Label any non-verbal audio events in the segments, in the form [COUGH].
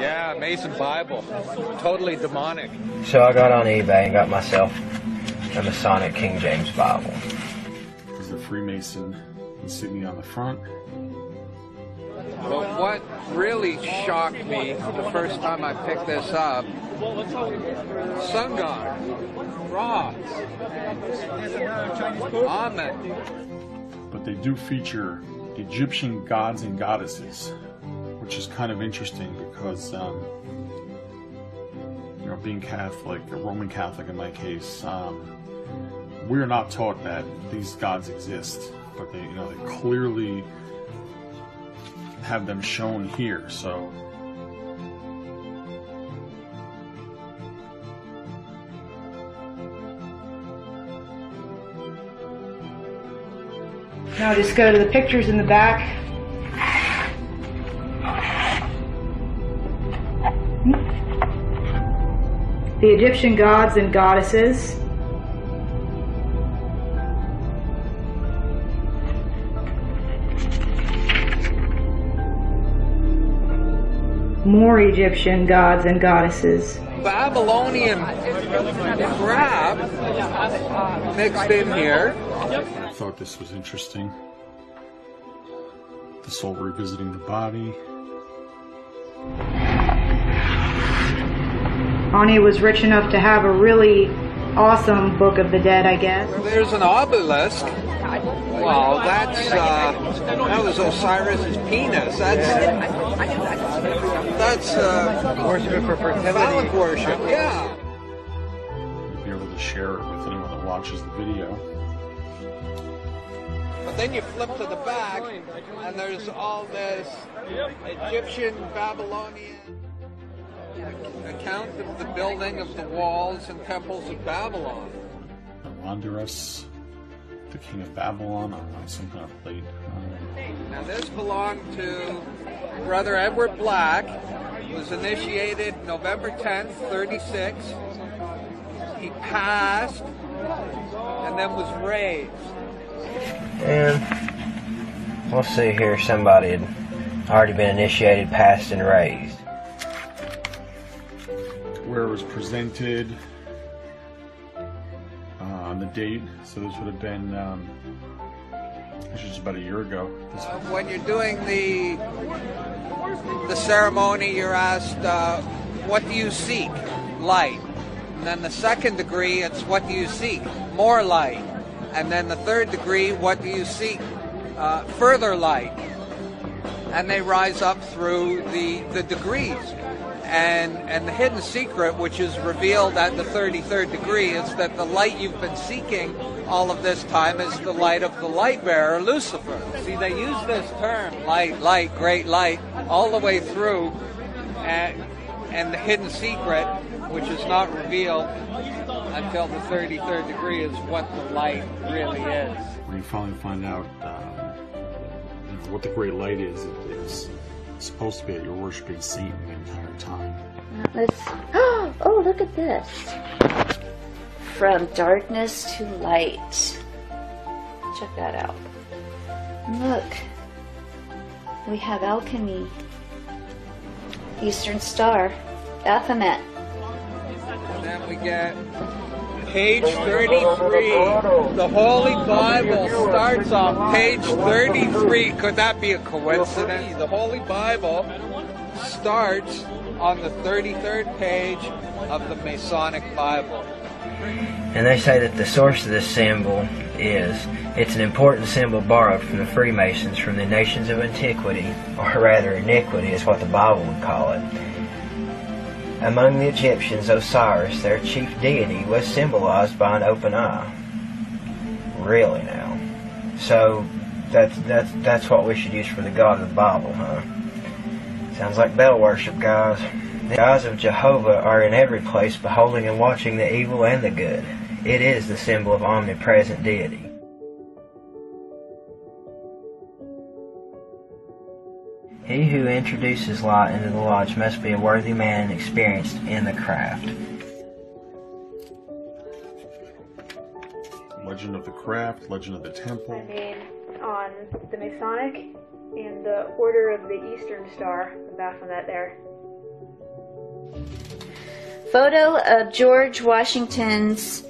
Yeah, Mason Bible. Totally demonic. So I got on eBay and got myself a Masonic King James Bible. There's a Freemason insignia on the front. But what really shocked me the first time I picked this up, Sun God, Ra, Amen. But they do feature Egyptian gods and goddesses, which is kind of interesting because, um, you know, being Catholic, a Roman Catholic in my case, um, we're not taught that these gods exist, but they, you know, they clearly have them shown here. So Now just go to the pictures in the back. The Egyptian gods and goddesses. More Egyptian gods and goddesses. Babylonian crap mixed in here. I thought this was interesting. The soul revisiting the body. Ani was rich enough to have a really awesome Book of the Dead, I guess. There's an obelisk. Well, that's uh, that was Osiris's penis. That's that's uh, Worship for fertility. phallic worship. Yeah. You'll be able to share it with anyone that watches the video. But then you flip to the back, and there's all this Egyptian, Babylonian account of the building of the walls and temples of Babylon. Wanderus, the king of Babylon, on some kind of plate. Um, Now this belonged to Brother Edward Black. Was initiated November 10th, 36. He passed and then was raised. And we'll see here. Somebody had already been initiated, passed, and raised. Where it was presented, uh, on the date. So this would have been, um, this was about a year ago. Uh, when you're doing the the ceremony, you're asked, uh, "What do you seek?" Light. And then the second degree, it's "What do you seek?" More light. And then the third degree, "What do you seek?" Uh, further light. And they rise up through the the degrees. And and the hidden secret, which is revealed at the 33rd degree, is that the light you've been seeking all of this time is the light of the light bearer, Lucifer. See, they use this term, light, light, great light, all the way through, and, and the hidden secret, which is not revealed until the 33rd degree, is what the light really is. when you finally find out um, what the great light is, it is supposed to be at you're worshiping Satan the entire time. Let's. [GASPS] Oh, look at this. From darkness to light. Check that out. Look. We have alchemy. Eastern Star. Baphomet. And then we get page 33. The Holy Bible starts on page 33. Could that be a coincidence? The Holy Bible starts on the 33rd page of the Masonic Bible. And they say that the source of this symbol is it's an important symbol borrowed from the Freemasons from the nations of antiquity, or rather iniquity is what the Bible would call it. Among the Egyptians, Osiris, their chief deity, was symbolized by an open eye. Really now. So that's that's that's what we should use for the God of the Bible, huh? Sounds like Baal worship, guys. The eyes of Jehovah are in every place, beholding and watching the evil and the good. It is the symbol of omnipresent deity. He who introduces light into the lodge must be a worthy man and experienced in the craft. Legend of the Craft, Legend of the Temple. name on the Masonic And the Order of the Eastern Star, the Baphomet there. Photo of George Washington's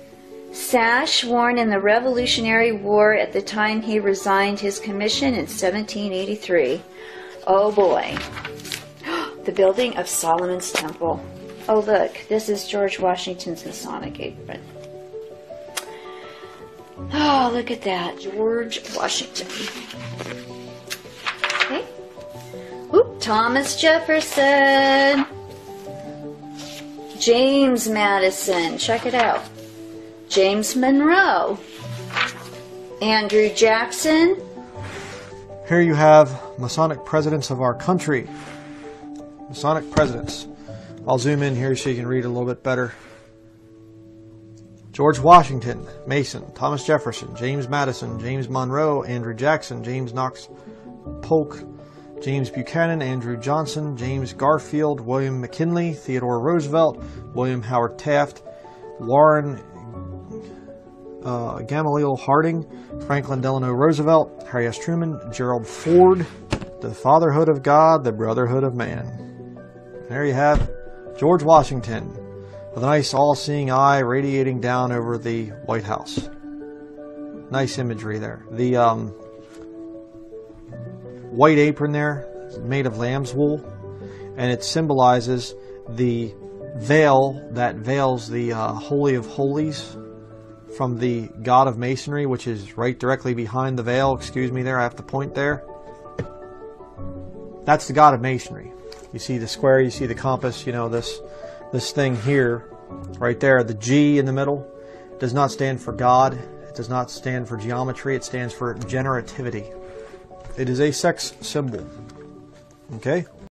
sash worn in the Revolutionary War at the time he resigned his commission in 1783. Oh boy. [GASPS] The building of Solomon's Temple. Oh, look, this is George Washington's Masonic apron. Oh, look at that. George Washington. Okay. Oop, Thomas Jefferson. James Madison. Check it out. James Monroe. Andrew Jackson. Here you have Masonic presidents of our country. Masonic presidents. I'll zoom in here so you can read a little bit better. George Washington, Mason, Thomas Jefferson, James Madison, James Monroe, Andrew Jackson, James Knox Polk, James Buchanan, Andrew Johnson, James Garfield, William McKinley, Theodore Roosevelt, William Howard Taft, Warren uh, Gamaliel Harding, Franklin Delano Roosevelt, Harry S. Truman, Gerald Ford, the fatherhood of God, the brotherhood of man. There you have George Washington with a nice all seeing eye radiating down over the White House. Nice imagery there. The um, white apron there is made of lamb's wool, and it symbolizes the veil that veils the uh, Holy of Holies from the God of Masonry, which is right directly behind the veil. Excuse me there, I have to point there. That's the God of Masonry. You see the square, you see the compass, you know, this this thing here, right there, the G in the middle, does not stand for God. It does not stand for geometry. It stands for generativity. It is a sex symbol. Okay?